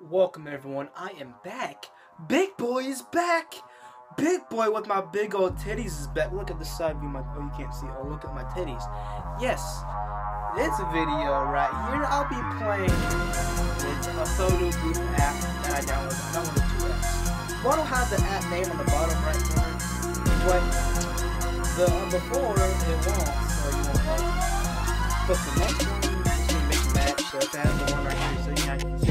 Welcome everyone, I am back. Big boy is back. Big boy with my big old titties is back. Look at the side view, my oh you can't see. Oh look at my titties. Yes, this video right here, I'll be playing with a photo booth app that I downloaded. I downloaded two apps. Will have the app name on the bottom right corner, but the before it won't, so you won't know. But the next one is gonna make match, so if I have the one right here, so you can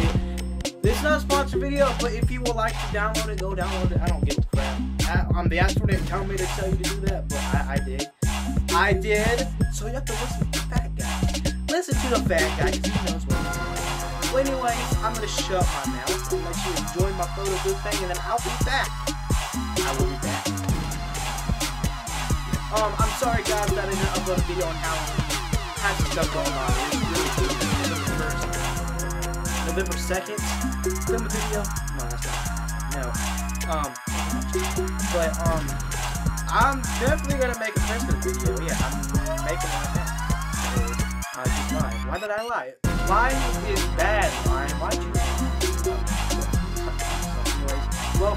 not a sponsored video, but if you would like to download it, go download it. I don't give a crap. I, um, the App Store didn't tell me to tell you to do that, but I, I did. I did. So you have to listen to the fat guy. Listen to the fat guy, because he knows what he's doing. Well, anyways, I'm going to shut my mouth and let you enjoy my photo booth thing, and then I'll be back. I will be back. Um, I'm sorry, guys, that I didn't upload a video on Halloween. Had some stuff going on. It was really good. November 1st. November 2nd. A video? No, that's not. No. Um, but, um, I'm definitely gonna make a Christmas video. Yeah, I'm making one now. I just lied. Why did I lie? Lying is bad, lying. Why'd you anyways, well,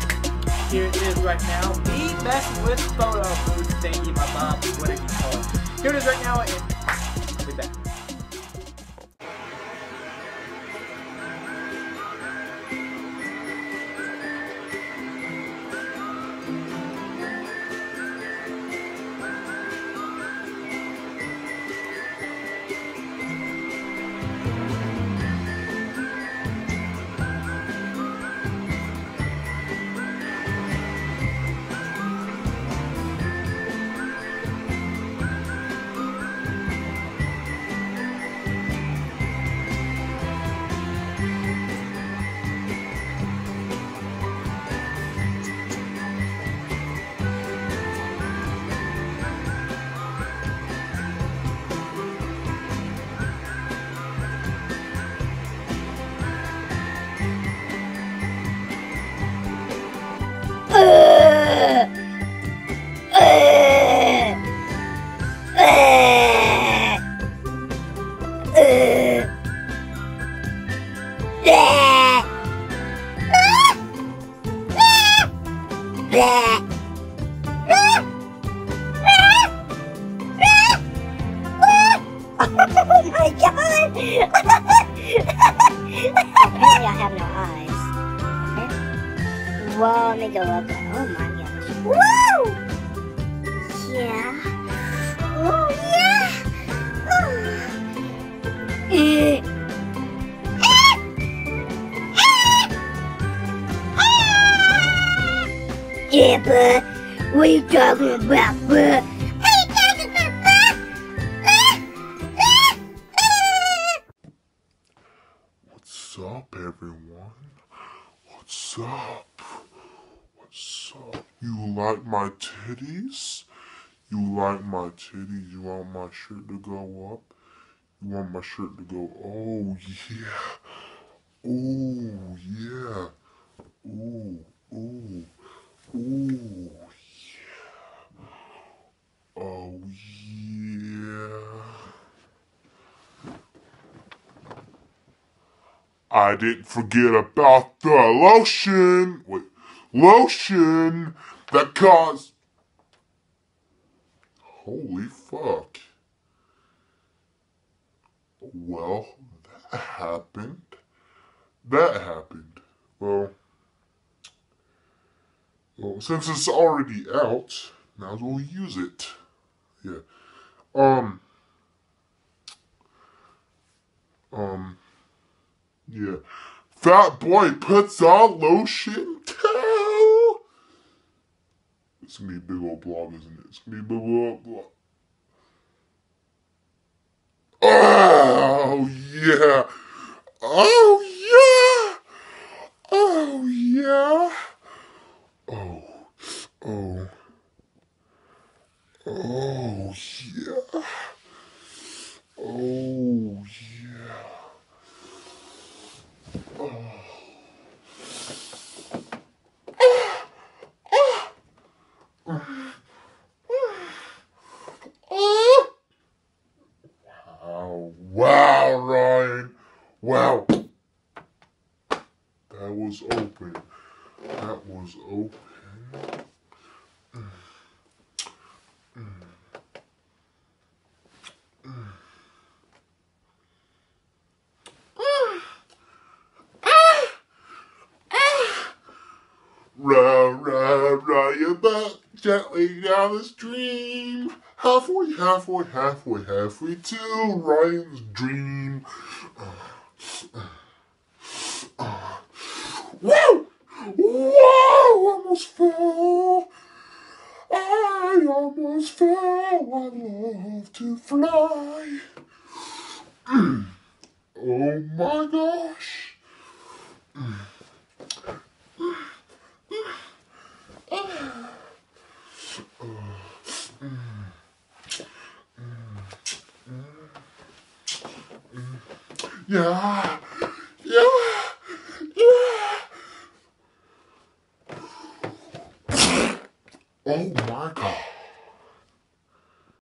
here it is right now. Me messing with photo booth thingy, my mom, whatever you call it. Here it is right now, and I'll back. Oh my god! Apparently I have no eyes. Whoa, let me go up. Oh my gosh. Whoa! Yeah, but what are you talking about, bruh? What's up, everyone? What's up? What's up? You like my titties? You like my titties? You want my shirt to go up? You want my shirt to go, oh yeah. Oh yeah. Ooh, ooh, Oh yeah. I didn't forget about the lotion. Wait, lotion that caused. Holy fuck. Well, that happened. That happened. Well, since it's already out, might as well use it. Yeah. Um. Um. Yeah. Fat boy puts on lotion too. It's gonna be a big old blog, isn't it? It's gonna be a big old blog. Oh yeah. Oh yeah. Oh yeah. Oh. Oh. Oh yeah. Oh yeah. Oh. Wow, wow, Ryan. Wow. That was open. That was open. Your gently down the stream. Halfway, halfway, halfway, halfway to Ryan's dream. Whoa! Whoa! Almost fell. I almost fell. I love to fly. oh my gosh. Yeah. Yeah. Yeah. Oh my god.